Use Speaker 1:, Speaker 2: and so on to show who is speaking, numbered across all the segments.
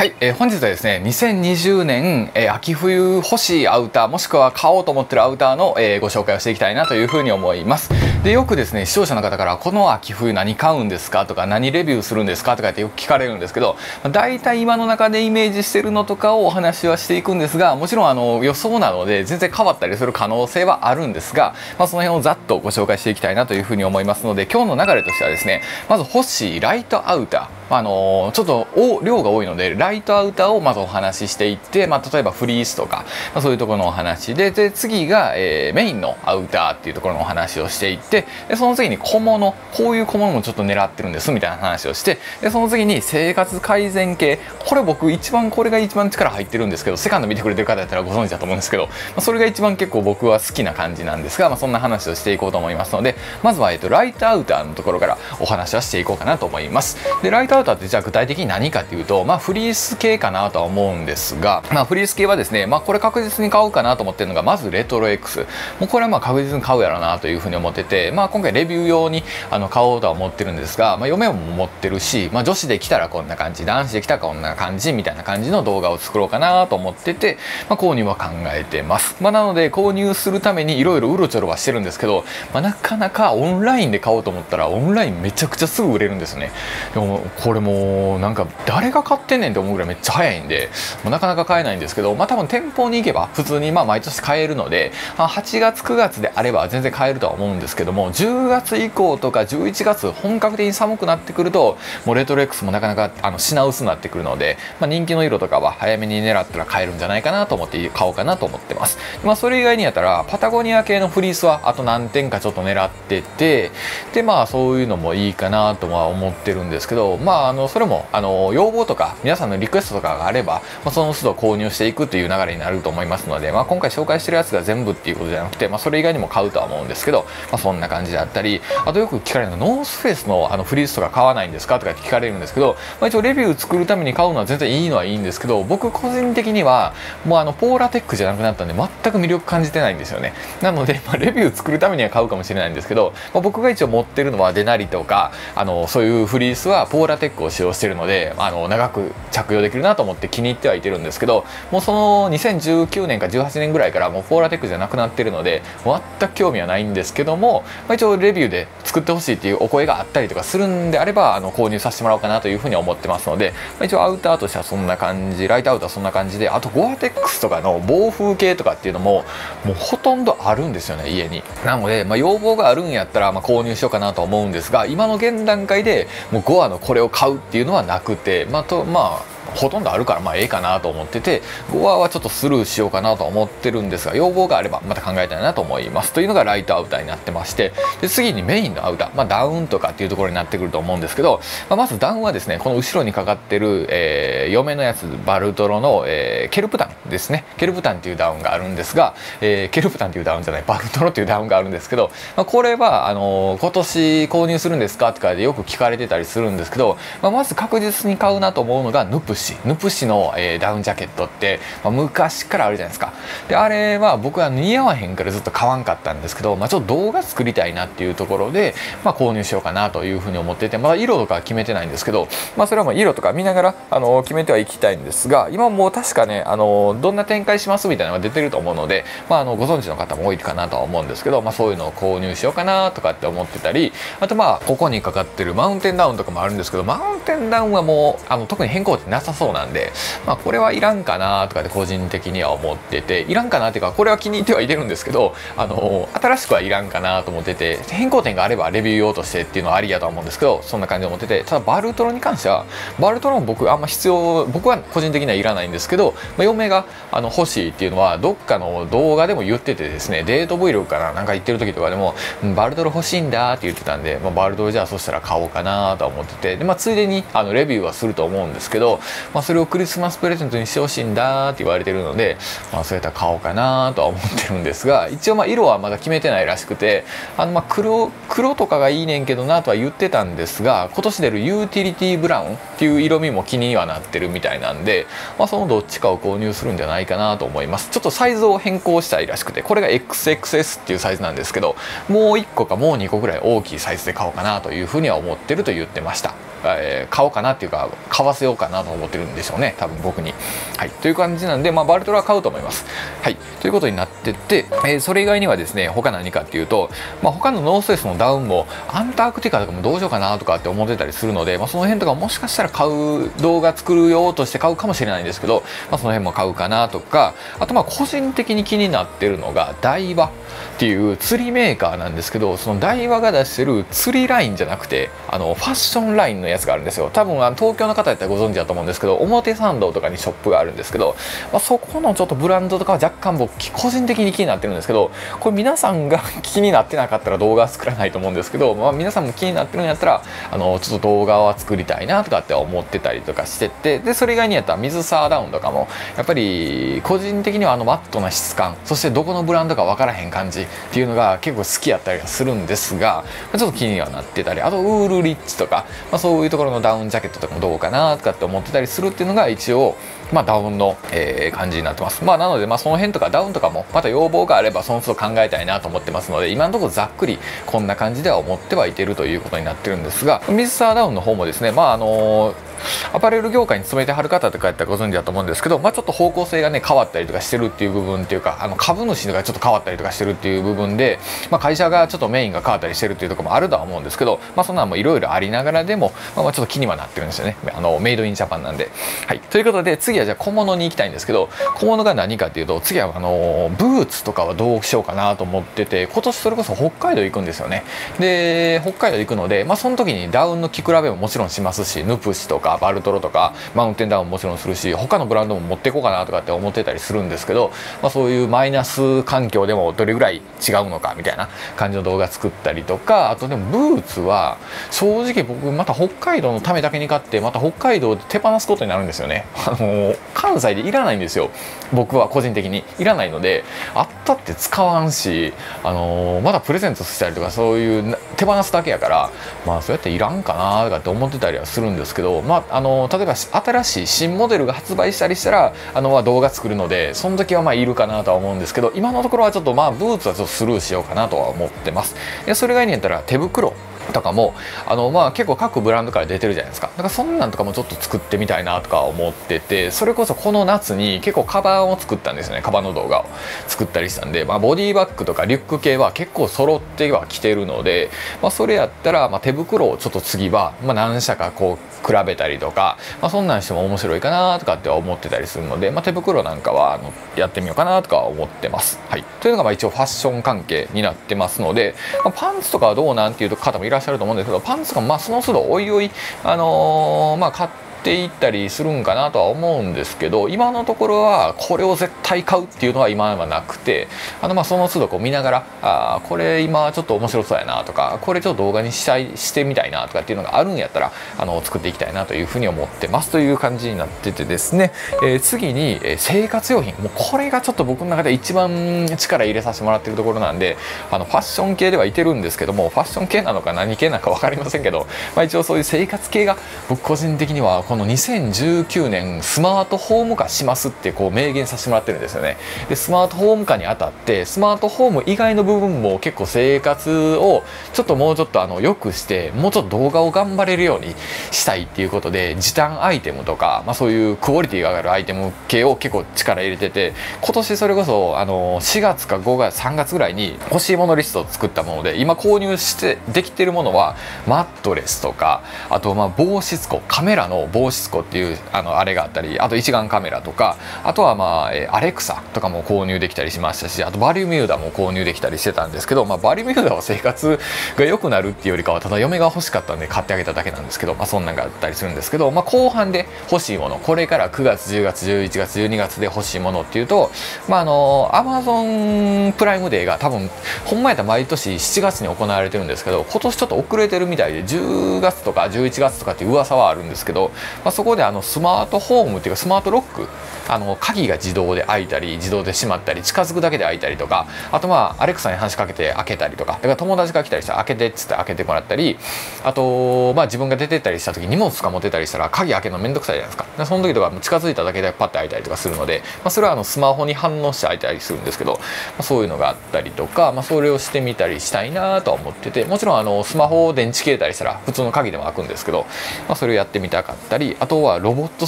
Speaker 1: はい、えー、本日はですね2020年、えー、秋冬欲しいアウターもしくは買おうと思ってるアウターの、えー、ご紹介をしていきたいなというふうに思います。でよくですね視聴者の方からこの秋冬何買うんですかとか何レビューするんですかとかってよく聞かれるんですけど大体今の中でイメージしてるのとかをお話はしていくんですがもちろんあの予想なので全然変わったりする可能性はあるんですが、まあ、その辺をざっとご紹介していきたいなというふうに思いますので今日の流れとしてはですねまず欲しいライトアウター。まあのちょっと量が多いのでライトライトアウターをまずお話ししていって、まあ、例えばフリースとか、まあ、そういうところのお話でで次が、えー、メインのアウターっていうところのお話をしていってでその次に小物こういう小物もちょっと狙ってるんですみたいな話をしてでその次に生活改善系これ僕一番これが一番力入ってるんですけどセカンド見てくれてる方だったらご存知だと思うんですけど、まあ、それが一番結構僕は好きな感じなんですが、まあ、そんな話をしていこうと思いますのでまずは、えーと、ライトアウターのところからお話はしていこうかなと思います。でライトアウターってじゃあ具体的に何かっていうと、まあ、フリースス系かなとは思うんですが、まあ、フリース系はですね、まあ、これ確実に買おうかなと思ってるのがまずレトロ X もうこれはまあ確実に買うやろうなというふうに思ってて、まあ、今回レビュー用にあの買おうとは思ってるんですが、まあ、嫁も持ってるし、まあ、女子で来たらこんな感じ男子で来たらこんな感じみたいな感じの動画を作ろうかなと思ってて、まあ、購入は考えてます、まあ、なので購入するためにいろいろうろちょろはしてるんですけど、まあ、なかなかオンラインで買おうと思ったらオンラインめちゃくちゃすぐ売れるんですね。でもこれもなんか誰が買ってんねんって思うぐらいめっちゃ早いんでもうなかなか買えないんですけどまあ多分店舗に行けば普通にまあ毎年買えるので、まあ、8月9月であれば全然買えるとは思うんですけども10月以降とか11月本格的に寒くなってくるともうレトロ X もなかなかあの品薄になってくるので、まあ、人気の色とかは早めに狙ったら買えるんじゃないかなと思って買おうかなと思ってます、まあ、それ以外にやったらパタゴニア系のフリースはあと何点かちょっと狙っててでまあそういうのもいいかなとは思ってるんですけどまああのそれもあの要望とか皆さんのリクエストとかがあれば、まあ、その都度購入していくという流れになると思いますので、まあ、今回紹介してるやつが全部っていうことじゃなくて、まあ、それ以外にも買うとは思うんですけど、まあ、そんな感じであったりあとよく聞かれるのノースフェイスのあのフリースとか買わないんですかとか聞かれるんですけど、まあ、一応レビュー作るために買うのは全然いいのはいいんですけど僕個人的にはもうあのポーラテックじゃなくなったんで全く魅力感じてないんですよね。なので、まあ、レビュー作るためには買うかもしれないんですけど、まあ、僕が一応持ってるのはデナリとかあのそういうフリースはポーラテックを使用してるのであの長く着用できるなと思って気に入ってはいてるんですけどもうその2019年か18年ぐらいからもうフォーラテックじゃなくなってるので全く興味はないんですけども、まあ、一応レビューで作ってほしいっていうお声があったりとかするんであればあの購入させてもらおうかなというふうに思ってますので、まあ、一応アウターとしてはそんな感じライトアウターはそんな感じであとゴアテックスとかの暴風系とかっていうのももうほとんどあるんですよね家に。なので、まあ、要望があるんやったらまあ購入しようかなと思うんですが今の現段階でもうゴアのこれを買うっていうのはなくてまあとまあほとんどあるからまあええかなと思ってて5話はちょっとスルーしようかなと思ってるんですが要望があればまた考えたいなと思いますというのがライトアウターになってましてで次にメインのアウター、まあ、ダウンとかっていうところになってくると思うんですけど、まあ、まずダウンはですねこの後ろにかかってる、えー、嫁のやつバルトロの、えー、ケルプタンですね。ケルプタンっていうダウンがあるんですが、えー、ケルプタンっていうダウンじゃないバルトロっていうダウンがあるんですけど、まあ、これはあの今年購入するんですかとかでよく聞かれてたりするんですけど、まあ、まず確実に買うなと思うのがヌプシヌプシのえー、ダウンジャケットって、まあ、昔からあるじゃないですか。であれは僕は似合わへんからずっと買わんかったんですけど、まあ、ちょっと動画作りたいなっていうところで、まあ、購入しようかなというふうに思っててまだ色とかは決めてないんですけど、まあ、それはもう色とか見ながらあの決めてはいきたいんですが今もう確かねあのどんな展開しますみたいなのが出てると思うので、まあ、あのご存知の方も多いかなとは思うんですけど、まあ、そういうのを購入しようかなとかって思ってたりあとまあここにかかってるマウンテンダウンとかもあるんですけどマウンテンダウンはもうあの特に変更ってなさそうなんで、まあ、これはいらんかなとかで個人的には思ってていらんかなっていうかこれは気に入ってはいてるんですけどあの新しくはいらんかなと思ってて変更点があればレビュー用としてっていうのはありやとは思うんですけどそんな感じで思っててただバルトロに関してはバルトロン僕あんま必要僕は個人的にはいらないんですけど、まあ、嫁があの欲しいっていうのはどっかの動画でも言っててですねデート Vlog かななんか言ってる時とかでもバルトロ欲しいんだって言ってたんで、まあ、バルトロじゃあそしたら買おうかなと思っててで、まあ、ついでにあのレビューはすると思うんですけど、まあ、それをクリスマスプレゼントにしてほしいんだって言われてるので、まあ、そうやったら買おうかなとは思ってるんですが一応まあ色はまだ決めてないらしくてあのまあ黒黒とかがいいねんけどなとは言ってたんですが今年出るユーティリティブラウンっていう色味も気にはなってるみたいなんで、まあ、そのどっちかを購入するんじゃないかなと思いますちょっとサイズを変更したいらしくてこれが XXS っていうサイズなんですけどもう1個かもう2個ぐらい大きいサイズで買おうかなというふうには思ってると言ってました。えー、買おうかなっていうか買わせようかなと思ってってるんでしょうね。多分僕に。はい。という感じなんでまあバルトラは買うと思います。はい。ということになってて、えー、それ以外にはですね他何かっていうと、まあ、他のノースフェスのダウンもアンタークティカとかもどうしようかなとかって思ってたりするので、まあ、その辺とかもしかしたら買う動画作るよとして買うかもしれないんですけど、まあ、その辺も買うかなとかあとまあ個人的に気になってるのが台場っていう釣りメーカーなんですけどその台湾が出してる釣りラインじゃなくてあのファッションラインのやつがあるんですよ。多分あの東京の方やったらご存知だと思うんですけど表参道とかにショップがあるんですけど、まあ、そこのちょっとブランドとかは若干僕個人的に気になってるんですけどこれ皆さんが気になってなかったら動画は作らないと思うんですけど、まあ、皆さんも気になってるんやったらあのちょっと動画は作りたいなとかって思ってたりとかしててでそれ以外にやったら水沢ダウンとかもやっぱり個人的にはあのマットな質感そしてどこのブランドか分からへん感じっていうのが結構好きやったりするんですがちょっと気にはなってたりあとウールリッチとか、まあ、そういうところのダウンジャケットとかもどうかなとかって思ってたりするっていうのが一応まあ、ダウンの、えー、感じになってます。まあ、なので、まあ、その辺とかダウンとかも、また要望があれば、その都度考えたいなと思ってますので、今のところざっくりこんな感じでは思ってはいてるということになってるんですが、ミスターダウンの方もですね、まあ、あのーアパレル業界に勤めてはる方とかやったらご存知だと思うんですけど、まあ、ちょっと方向性がね変わったりとかしてるっていう部分っていうかあの株主がちょっと変わったりとかしてるっていう部分で、まあ、会社がちょっとメインが変わったりしてるっていうところもあるとは思うんですけど、まあ、そんなのもいろいろありながらでも、まあ、ちょっと気にはなってるんですよねあのメイドインジャパンなんで。はい、ということで次はじゃあ小物に行きたいんですけど小物が何かっていうと次はあのブーツとかはどうしようかなと思ってて今年それこそ北海道行くんですよね。で北海道行くので、まあ、その時にダウンの着比べももちろんしますしヌプシとかバルトロとかマウンテンダウンももちろんするし他のブランドも持っていこうかなとかって思ってたりするんですけど、まあ、そういうマイナス環境でもどれぐらい違うのかみたいな感じの動画作ったりとかあとでもブーツは正直僕また北海道のためだけに買ってまた北海道で手放すことになるんですよね。あの関西でいらないんですよ。僕は個人的に。いらないのであったって使わんしあのまだプレゼントしたりとかそういう手放すだけやからまあそうやっていらんかなとかって思ってたりはするんですけどまああの例えば新しい新モデルが発売したりしたらあの動画作るのでその時はまあいるかなとは思うんですけど今のところはちょっとまあブーツはちょっとスルーしようかなとは思ってます。でそれ以外にやったら手袋。とかもあの、まあ、結構各ブランドから出てるじゃないですか。だからそんなんとかもちょっと作ってみたいなとか思っててそれこそこの夏に結構カバンを作ったんですよね。カバンの動画を作ったりしたんで、まあ、ボディバッグとかリュック系は結構揃ってはきてるので、まあ、それやったら、まあ、手袋をちょっと次は、まあ、何社かこう比べたりとか、まあ、そんなんしても面白いかなとかって思ってたりするので、まあ、手袋なんかはあのやってみようかなとか思ってます。はい、というのがまあ一応ファッション関係になってますので、まあ、パンツとかはどうなんていう方もいらっしゃると思うんですけどパンツがまあその都度おいおい、あのー、まあ、買ってっていったりするんかなとは思うんですけど今のところはこれを絶対買うっていうのは今はなくてあのまあその都度こう見ながらあこれ今ちょっと面白そうやなとかこれちょっと動画にしたいしてみたいなとかっていうのがあるんやったらあの作っていきたいなというふうに思ってます。という感じになっててですね、えー、次に、生活用品。もうこれがちょっと僕の中で一番力入れさせてもらってるところなんであのファッション系ではいてるんですけどもファッション系なのか何系なのか分かりませんけど、まあ、一応そういう生活系が僕個人的にはこの2019年スマートフォーム化しますってこう明言させてもらってるんですよね。でスマートフォーム化にあたってスマートフォーム以外の部分も結構生活をちょっともうちょっとあの良くしてもうちょっと動画を頑張れるようにしたいっていうことで時短アイテムとか、まあ、そういうクオリティが上がるアイテム系を結構力入れてて今年それこそあの4月か5月3月ぐらいに欲しいものリストを作ったもので今購入してできてるものはマットレスとかあとまあ防湿庫カメラの防湿庫っていうあのあれがあったりあと一眼カメラとかあとはまあ、えアレクサとかも購入できたりしましたしあとバリュミューダも購入できたりしてたんですけど、まあ、バリュミューダは生活が良くなるっていうよりかはただ嫁が欲しかったんで買ってあげただけなんですけど、まあ、そんなんがあったりするんですけど、まあ、後半で欲しいものこれから9月10月11月12月で欲しいものっていうとまああのアマゾンプライムデーが多分ほんまやったら毎年7月に行われてるんですけど今年ちょっと遅れてるみたいで10月とか11月とかっていう噂はあるんですけど、まあ、そこであのスマートフォームっていうかスマートロックあの鍵が自動で開いたり自動で閉まったり近づくだけで開いたりとかあとまあアレクサに話しかけて開けたりとかだから友達が来たりしたら開けてっつって開けてもらったりあとまあ自分が出てったりした時荷物とか持ってたりしたら鍵開けるのめんどくさいじゃないですかその時とか近づいただけでパッて開いたりとかするので、まあ、それはあのスマホに反応して開いたりするんですけど、まあ、そういうのがあったりとか、まあ、それをしてみたりしたいなとは思っててもちろんあのスマホを電池切れたりしたら普通の鍵でも開くんですけど、まあ、それをやってみたかったりあとはロボット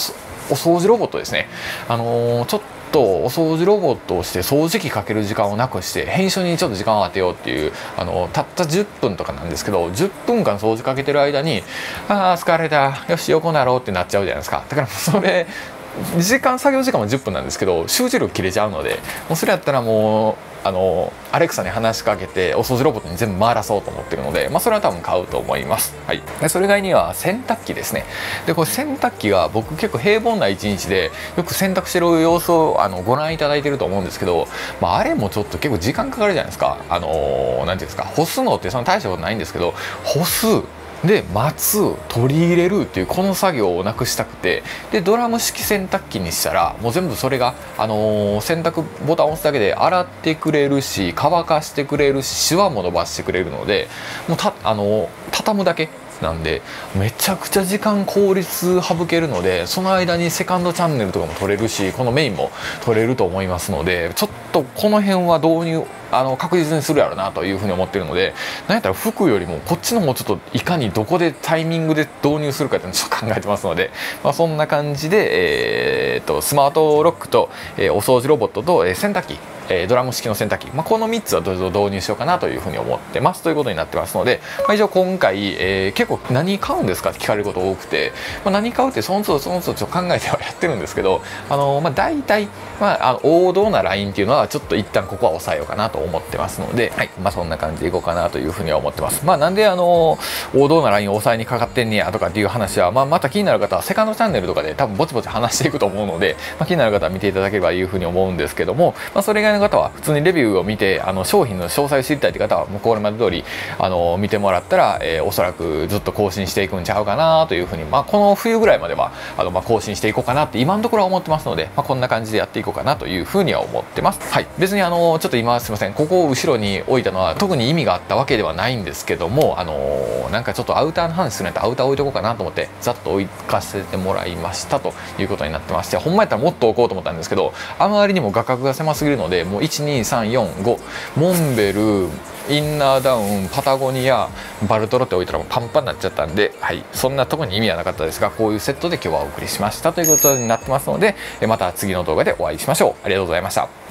Speaker 1: お掃除ロボットですね。あのー、ちょっとお掃除ロボットをして掃除機かける時間をなくして編集にちょっと時間を当てようっていうあのたった10分とかなんですけど10分間掃除かけてる間に「ああ疲れた。よし横なろう」ってなっちゃうじゃないですか。だからそれ時間作業時間も10分なんですけど集中力切れちゃうのでもうそれやったらもうあのアレクサに話しかけてお掃除ロボットに全部回らそうと思ってるので、まあ、それは多分買うと思います、はい、でそれ以外には洗濯機ですね。でこれ洗濯機が僕結構平凡な一日でよく洗濯してる様子をあのご覧いただいてると思うんですけど、まあ、あれもちょっと結構時間かかるじゃないですか。あの何ていうんですか干すのってその大したことないんですけど干すで待つ取り入れるっていうこの作業をなくしたくてでドラム式洗濯機にしたらもう全部それが、あのー、洗濯ボタンを押すだけで洗ってくれるし乾かしてくれるしシワも伸ばしてくれるのでもうた、あのー、畳むだけなんでめちゃくちゃ時間効率省けるのでその間にセカンドチャンネルとかも撮れるしこのメインも撮れると思いますのでちょっとこの辺は導入あの確実にするやろなというふうに思ってるのでなんやったら服よりもこっちのもうちょっといかにどこでタイミングで導入するかっていうのをちょっと考えてますので、まあ、そんな感じで、えー、っとスマートロックと、え、お掃除ロボットと、え、洗濯機えー、ドラム式の洗濯機、まあ、この3つはどうぞ導入しようかなというふうに思ってます。ということになってますので、まあ、以上今回、えー、結構何買うんですかって聞かれること多くて、まあ、何買うってその都度その都度ちょっと考えてはやってるんですけど、あのー、まあ、大体、まあ、あの王道なラインっていうのはちょっと一旦ここは抑えようかなと思ってますので、はい。まあ、そんな感じでいこうかなというふうには思ってます。まあ、なんで、あの王道なラインを抑えにかかってんねやとかっていう話は、まあ、また気になる方はセカンドチャンネルとかで多分ぼちぼち話していくと思うので、まあ、気になる方は見ていただければいうふうに思うんですけども、まあ、それ以外の方は普通にレビューを見てあの商品の詳細を知りたいという方はもうこれまで通りあの見てもらったら、えー、おそらくずっと更新していくんちゃうかなというふうに、まあ、この冬ぐらいまではあの、まあ、更新していこうかなって今のところは思ってますので、まあ、こんな感じでやっていこうかなというふうには思ってます。はい、別にあのちょっと今すいませんここを後ろに置いたのは特に意味があったわけではないんですけどもあのなんかちょっとアウターの話するんやったらアウター置いとこうかなと思ってざっと置かせてもらいましたということになってましてほんまやったらもっと置こうと思ったんですけどあまりにも画角が狭すぎるのでもう12345モンベルインナーダウンパタゴニアバルトロって置いたらもうパンパンになっちゃったんで、はい、そんなとこに意味はなかったですがこういうセットで今日はお送りしましたということになってますのでまた次の動画でお会いしましょう。ありがとうございました。